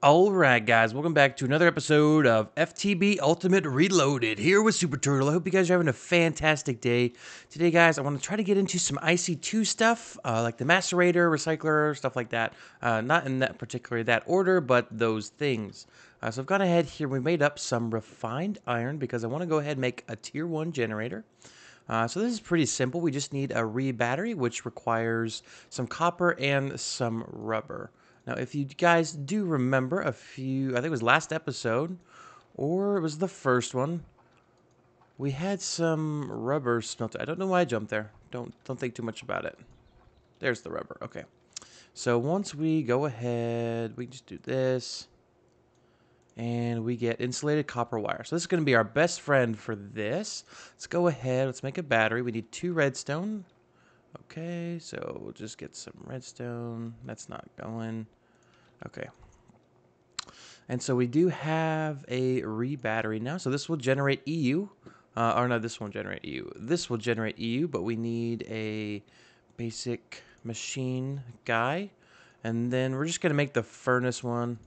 Alright guys, welcome back to another episode of FTB Ultimate Reloaded here with Super Turtle. I hope you guys are having a fantastic day. Today guys, I want to try to get into some IC2 stuff, uh, like the macerator, recycler, stuff like that. Uh, not in that particularly that order, but those things. Uh, so I've gone ahead here, we made up some refined iron because I want to go ahead and make a tier 1 generator. Uh, so this is pretty simple. We just need a re battery, which requires some copper and some rubber. Now, if you guys do remember a few, I think it was last episode, or it was the first one, we had some rubber smelter. I don't know why I jumped there. Don't don't think too much about it. There's the rubber. Okay. So once we go ahead, we just do this, and we get insulated copper wire. So this is going to be our best friend for this. Let's go ahead. Let's make a battery. We need two redstone. Okay, so we'll just get some redstone. That's not going. Okay. And so we do have a re-battery now. So this will generate EU. Uh, or no, this won't generate EU. This will generate EU, but we need a basic machine guy. And then we're just going to make the furnace one.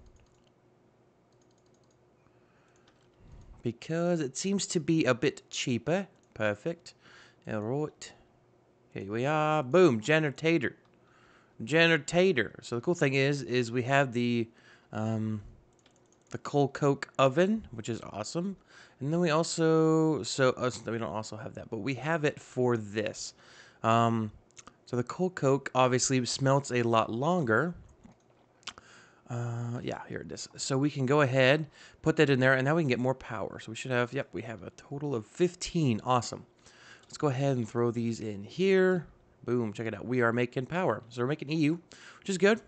Because it seems to be a bit cheaper. Perfect. All right. Here we are. Boom. Generator generator. So the cool thing is, is we have the um, the coal coke oven, which is awesome. And then we also, so uh, we don't also have that, but we have it for this. Um, so the coal coke obviously smelts a lot longer. Uh, yeah, here it is. So we can go ahead, put that in there, and now we can get more power. So we should have, yep, we have a total of 15. Awesome. Let's go ahead and throw these in here. Boom, check it out. We are making power. So we're making EU, which is good.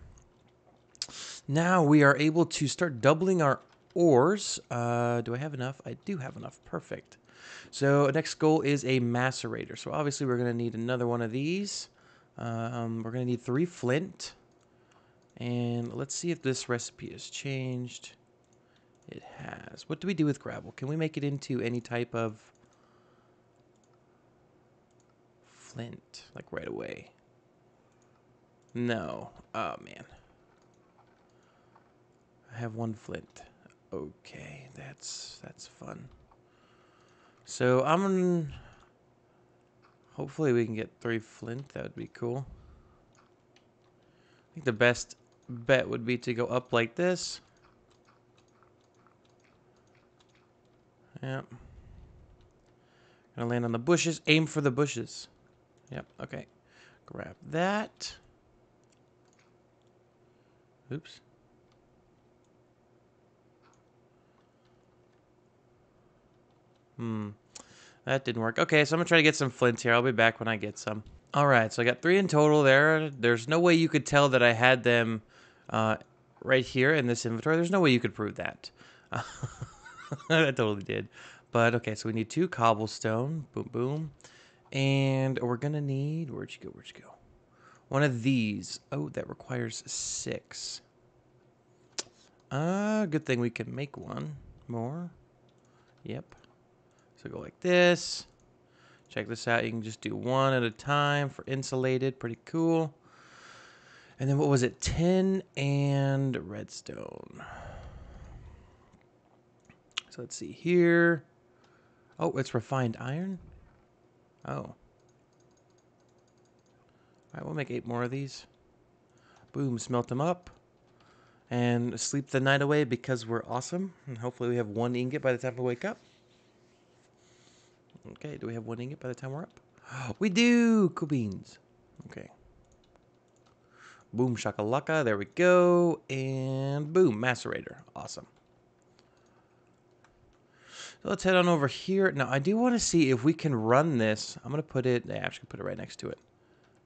Now we are able to start doubling our ores. Uh, do I have enough? I do have enough. Perfect. So next goal is a macerator. So obviously we're going to need another one of these. Um, we're going to need three flint. And let's see if this recipe has changed. It has. What do we do with gravel? Can we make it into any type of flint, like right away. No. Oh, man. I have one flint. Okay, that's that's fun. So I'm hopefully we can get three flint. That would be cool. I think the best bet would be to go up like this. Yep. Gonna land on the bushes. Aim for the bushes. Yep, okay. Grab that. Oops. Hmm. That didn't work. Okay, so I'm going to try to get some flints here. I'll be back when I get some. All right, so I got three in total there. There's no way you could tell that I had them uh, right here in this inventory. There's no way you could prove that. I totally did. But okay, so we need two cobblestone. Boom, boom. And we're going to need, where'd you go, where'd you go? One of these. Oh, that requires six. Uh, good thing we can make one more. Yep. So go like this. Check this out. You can just do one at a time for insulated. Pretty cool. And then what was it? Tin and redstone. So let's see here. Oh, it's refined iron. Oh. All right, we'll make eight more of these. Boom, smelt them up. And sleep the night away because we're awesome. And hopefully we have one ingot by the time we wake up. Okay, do we have one ingot by the time we're up? We do! Cool beans. Okay. Boom shakalaka, there we go. And boom, macerator. Awesome. So let's head on over here. Now, I do want to see if we can run this. I'm going to put it, I actually put it right next to it.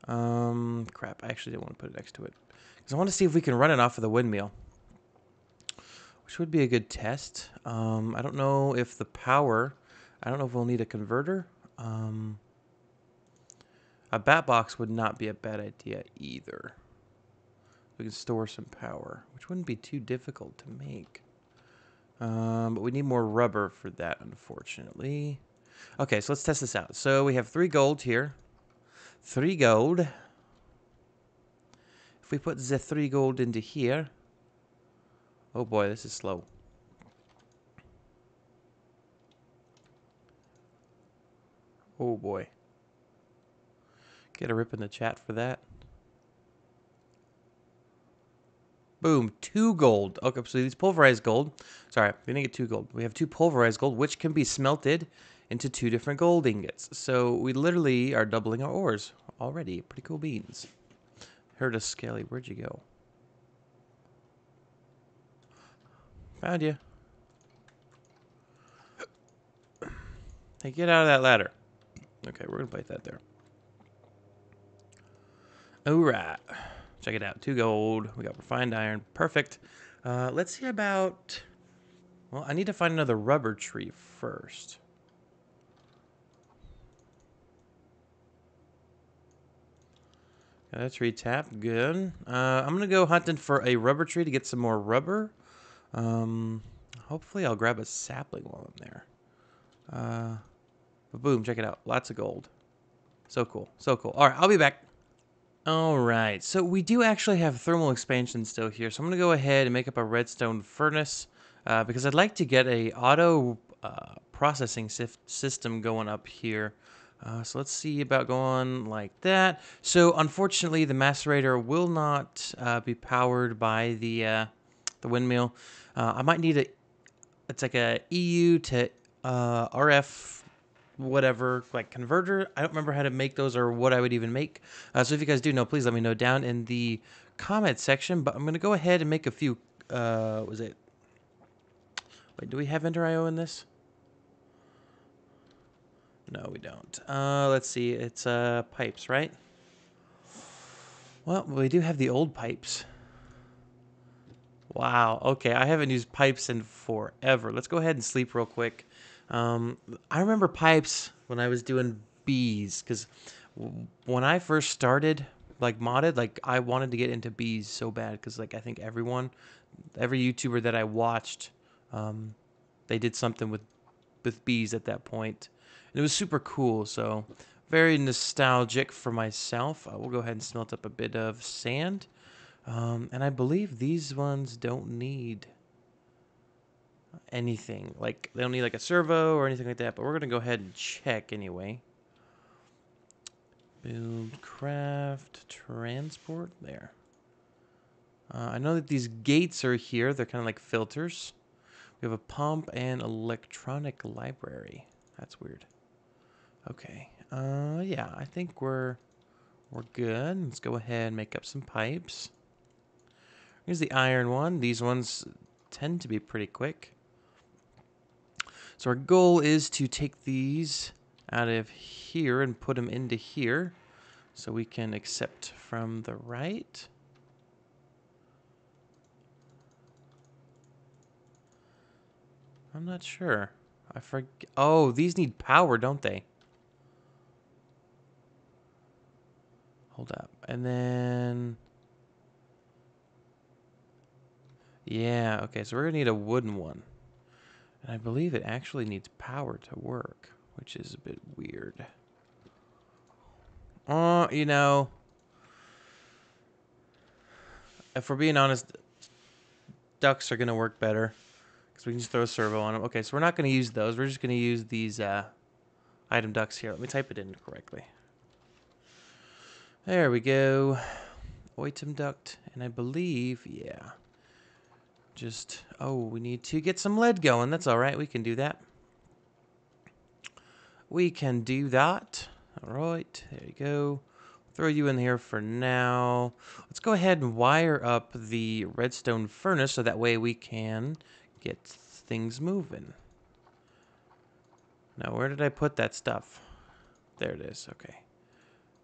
Um, crap, I actually didn't want to put it next to it. Because I want to see if we can run it off of the windmill. Which would be a good test. Um, I don't know if the power, I don't know if we'll need a converter. Um, a bat box would not be a bad idea either. We can store some power, which wouldn't be too difficult to make. Um, but we need more rubber for that, unfortunately. Okay, so let's test this out. So we have three gold here. Three gold. If we put the three gold into here. Oh boy, this is slow. Oh boy. Get a rip in the chat for that. Boom, two gold. Okay, so these pulverized gold. Sorry, we didn't get two gold. We have two pulverized gold, which can be smelted into two different gold ingots. So we literally are doubling our ores already. Pretty cool beans. Heard a scaly. Where'd you go? Found you. Hey, get out of that ladder. Okay, we're gonna place that there. All right, check it out. Two gold. We got refined iron. Perfect. Uh, let's see about. Well, I need to find another rubber tree first. Got a tree tap. Good. Uh, I'm gonna go hunting for a rubber tree to get some more rubber. Um, hopefully, I'll grab a sapling while I'm there. Uh, boom, check it out. Lots of gold. So cool. So cool. All right, I'll be back. All right, so we do actually have thermal expansion still here. So I'm going to go ahead and make up a redstone furnace uh, because I'd like to get a auto uh, processing system going up here. Uh, so let's see about going like that. So unfortunately, the macerator will not uh, be powered by the uh, the windmill. Uh, I might need a, it's like a EU to RF whatever like converter. I don't remember how to make those or what I would even make. Uh, so if you guys do know, please let me know down in the comment section. But I'm gonna go ahead and make a few. Uh, was it? Wait, do we have Ender IO in this? No, we don't. Uh, let's see. It's uh pipes, right? Well, we do have the old pipes. Wow. Okay, I haven't used pipes in forever. Let's go ahead and sleep real quick. Um, I remember pipes when I was doing bees because when I first started like modded, like I wanted to get into bees so bad because like I think everyone, every YouTuber that I watched, um, they did something with with bees at that point, and it was super cool. So very nostalgic for myself. I will go ahead and smelt up a bit of sand, um, and I believe these ones don't need anything. Like, they don't need like a servo or anything like that, but we're going to go ahead and check anyway. Build, craft, transport, there. Uh, I know that these gates are here. They're kind of like filters. We have a pump and electronic library. That's weird. Okay. Uh, yeah, I think we're we're good. Let's go ahead and make up some pipes. Here's the iron one. These ones tend to be pretty quick. So our goal is to take these out of here and put them into here so we can accept from the right. I'm not sure. I forget. Oh, these need power, don't they? Hold up. And then... Yeah, okay, so we're going to need a wooden one. And I believe it actually needs power to work, which is a bit weird. Uh, you know, if we're being honest, ducts are going to work better because we can just throw a servo on them. Okay, so we're not going to use those. We're just going to use these uh, item ducts here. Let me type it in correctly. There we go. Item duct, and I believe, yeah. Just, oh, we need to get some lead going. That's all right. We can do that. We can do that. All right, there you go. Throw you in here for now. Let's go ahead and wire up the redstone furnace so that way we can get things moving. Now, where did I put that stuff? There it is. Okay.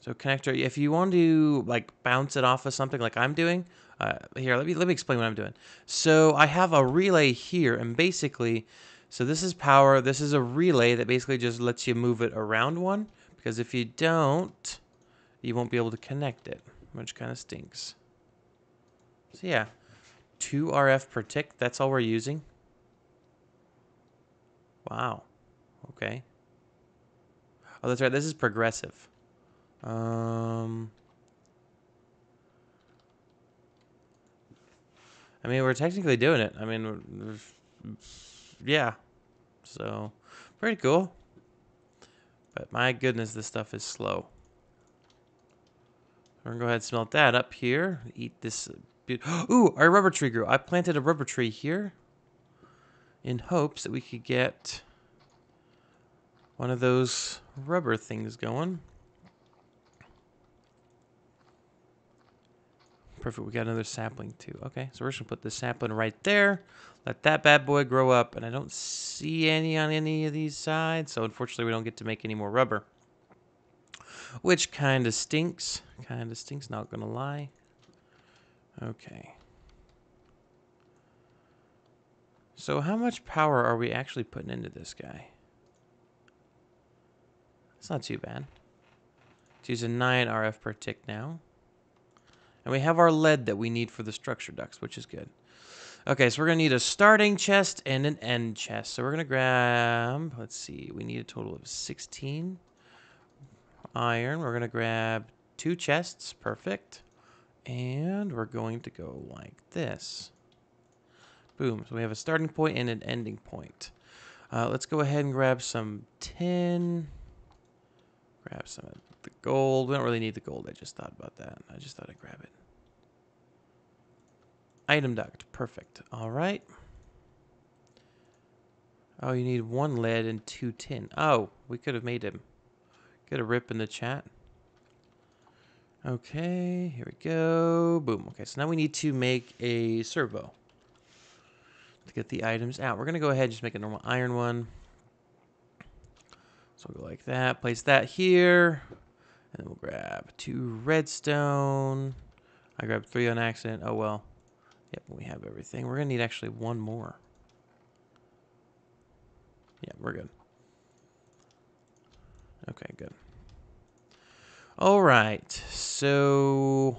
So connector, if you want to like bounce it off of something like I'm doing, uh, here, let me, let me explain what I'm doing. So I have a relay here, and basically, so this is power. This is a relay that basically just lets you move it around one, because if you don't, you won't be able to connect it, which kind of stinks. So yeah, 2 RF per tick, that's all we're using. Wow, okay. Oh, that's right, this is progressive. Um... I mean, we're technically doing it. I mean, yeah. So, pretty cool. But my goodness, this stuff is slow. We're gonna go ahead and smelt that up here. Eat this. Ooh, our rubber tree grew. I planted a rubber tree here in hopes that we could get one of those rubber things going. Perfect. We got another sapling too. Okay, so we're just gonna put this sapling right there. Let that bad boy grow up. And I don't see any on any of these sides, so unfortunately we don't get to make any more rubber. Which kind of stinks. Kind of stinks, not gonna lie. Okay. So how much power are we actually putting into this guy? It's not too bad. It's using 9 RF per tick now. And we have our lead that we need for the structure ducts, which is good. Okay, so we're going to need a starting chest and an end chest. So we're going to grab, let's see, we need a total of 16 iron. We're going to grab two chests, perfect. And we're going to go like this. Boom, so we have a starting point and an ending point. Uh, let's go ahead and grab some tin. Grab some of the gold. We don't really need the gold. I just thought about that. I just thought I'd grab it. Item duct. Perfect. All right. Oh, you need one lead and two tin. Oh, we could have made him. Get a rip in the chat. Okay, here we go. Boom. Okay, so now we need to make a servo to get the items out. We're going to go ahead and just make a normal iron one. So we'll go like that. Place that here. And we'll grab two redstone. I grabbed three on accident. Oh, well. Yep, we have everything. We're going to need actually one more. Yeah, we're good. Okay, good. All right. So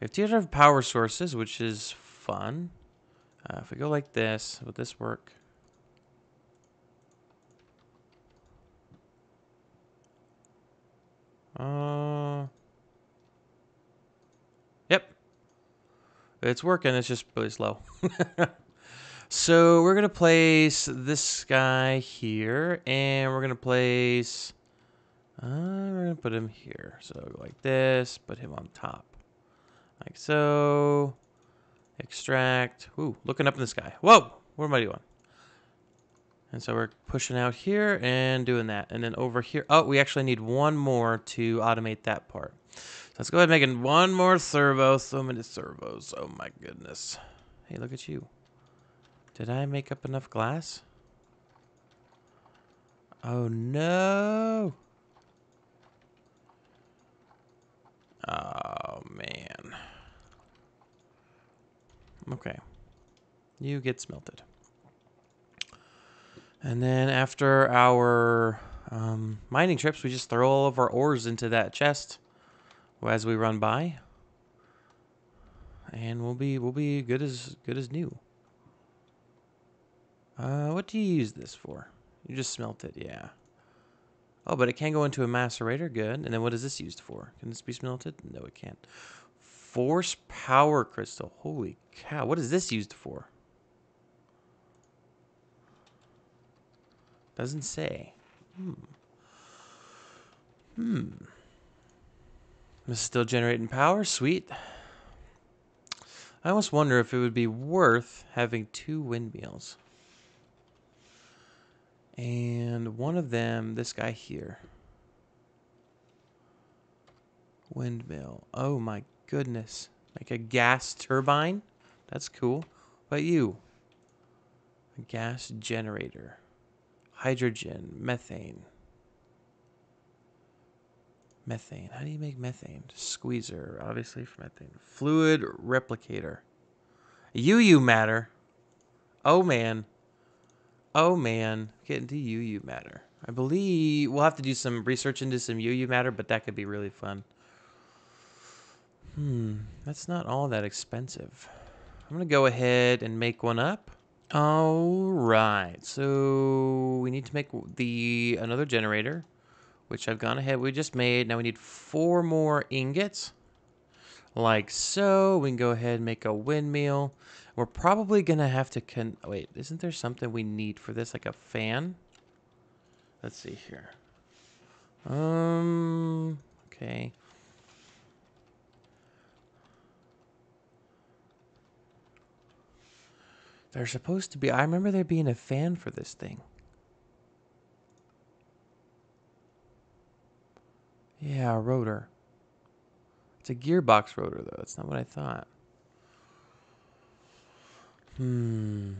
we have two different power sources, which is fun. Uh, if we go like this, would this work? Uh, yep. It's working, it's just really slow. so we're going to place this guy here, and we're going to place... Uh, we're going to put him here. So like this, put him on top. Like so. Extract. Ooh, looking up in the sky. Whoa! What am I doing? And so we're pushing out here and doing that. And then over here, oh, we actually need one more to automate that part. So let's go ahead and make one more servo. So many servos. Oh my goodness. Hey, look at you. Did I make up enough glass? Oh no. Oh man. Okay. You get smelted. And then after our um, mining trips, we just throw all of our ores into that chest as we run by, and we'll be we'll be good as good as new. Uh, what do you use this for? You just smelt it, yeah. Oh, but it can go into a macerator. Good. And then what is this used for? Can this be smelted? No, it can't. Force power crystal. Holy cow! What is this used for? Doesn't say. Hmm. Hmm. This is still generating power. Sweet. I almost wonder if it would be worth having two windmills. And one of them, this guy here. Windmill. Oh my goodness. Like a gas turbine? That's cool. About you? A gas generator hydrogen, methane. Methane. How do you make methane? Squeezer, obviously for methane. Fluid replicator. UU matter. Oh man. Oh man. Get into UU matter. I believe we'll have to do some research into some UU matter, but that could be really fun. Hmm, that's not all that expensive. I'm gonna go ahead and make one up. All right, so we need to make the another generator, which I've gone ahead. We just made. Now we need four more ingots. like so. We can go ahead and make a windmill. We're probably to have to... Con Wait, isn't there something we need for this? Like a fan? Let's see here. Um, okay. There's supposed to be... I remember there being a fan for this thing. Yeah, a rotor. It's a gearbox rotor, though. That's not what I thought. Hmm.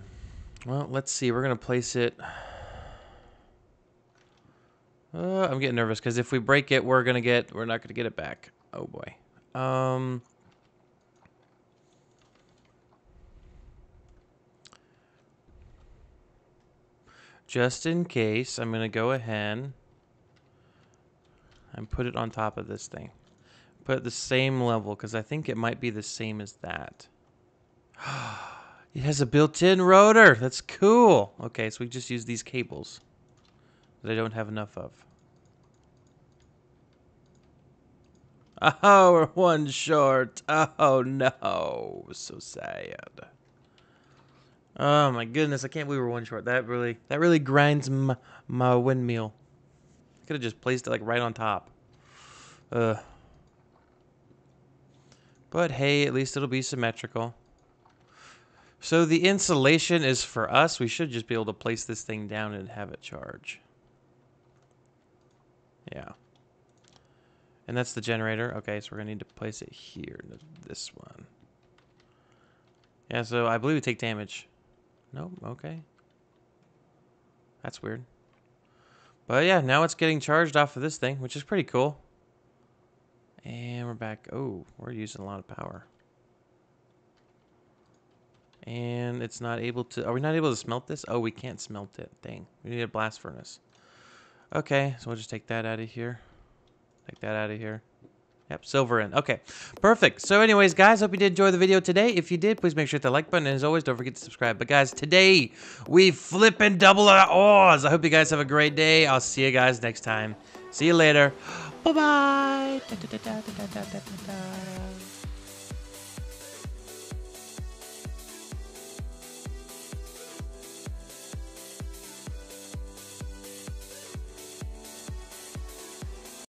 Well, let's see. We're going to place it... Uh, I'm getting nervous because if we break it, we're going to get... We're not going to get it back. Oh, boy. Um... Just in case, I'm going to go ahead and put it on top of this thing. Put the same level because I think it might be the same as that. it has a built-in rotor. That's cool. Okay, so we just use these cables that I don't have enough of. Oh, we're one short. Oh, no. So sad. Oh, my goodness. I can't believe we're one short. That really, that really grinds my, my windmill. Could have just placed it like right on top. Uh. But hey, at least it'll be symmetrical. So the insulation is for us. We should just be able to place this thing down and have it charge. Yeah. And that's the generator. Okay, so we're going to need to place it here. This one. Yeah, so I believe we take damage. Nope, okay. That's weird. But yeah, now it's getting charged off of this thing, which is pretty cool. And we're back. Oh, we're using a lot of power. And it's not able to... Are we not able to smelt this? Oh, we can't smelt it. Dang. We need a blast furnace. Okay, so we'll just take that out of here. Take that out of here. Yep, silver in. Okay, perfect. So anyways, guys, hope you did enjoy the video today. If you did, please make sure to hit the like button. And as always, don't forget to subscribe. But guys, today, we flipping double our odds. I hope you guys have a great day. I'll see you guys next time. See you later. Bye-bye.